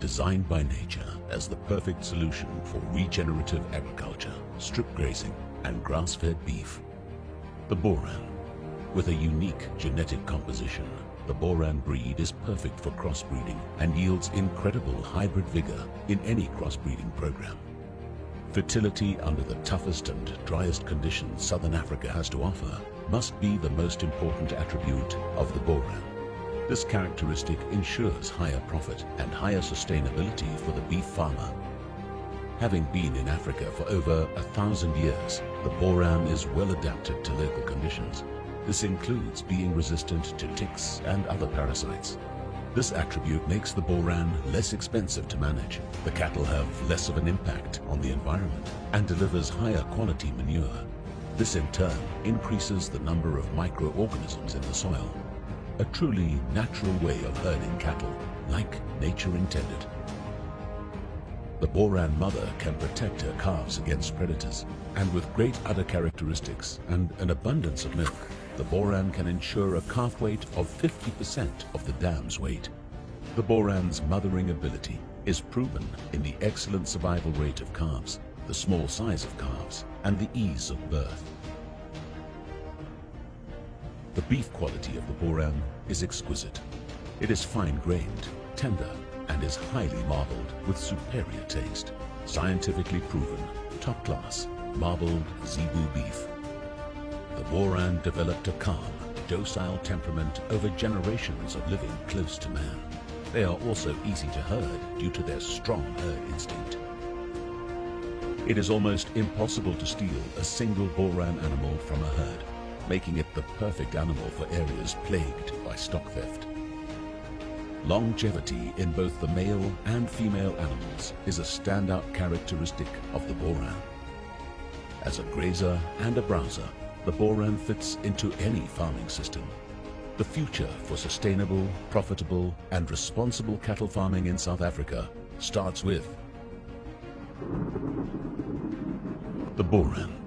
designed by nature as the perfect solution for regenerative agriculture, strip grazing and grass-fed beef. The Boran. With a unique genetic composition, the Boran breed is perfect for crossbreeding and yields incredible hybrid vigor in any crossbreeding program. Fertility under the toughest and driest conditions southern Africa has to offer must be the most important attribute of the Boran. This characteristic ensures higher profit and higher sustainability for the beef farmer. Having been in Africa for over a thousand years, the Boran is well adapted to local conditions. This includes being resistant to ticks and other parasites. This attribute makes the Boran less expensive to manage. The cattle have less of an impact on the environment and delivers higher quality manure. This in turn increases the number of microorganisms in the soil a truly natural way of herding cattle, like nature intended. The Boran mother can protect her calves against predators, and with great other characteristics and an abundance of milk, the Boran can ensure a calf weight of 50% of the dam's weight. The Boran's mothering ability is proven in the excellent survival rate of calves, the small size of calves, and the ease of birth. The beef quality of the Boran is exquisite. It is fine-grained, tender, and is highly marbled with superior taste. Scientifically proven, top-class, marbled Zebu beef. The Boran developed a calm, docile temperament over generations of living close to man. They are also easy to herd due to their strong herd instinct. It is almost impossible to steal a single Boran animal from a herd making it the perfect animal for areas plagued by stock theft. Longevity in both the male and female animals is a standout characteristic of the Boran. As a grazer and a browser, the Boran fits into any farming system. The future for sustainable, profitable and responsible cattle farming in South Africa starts with the Boran.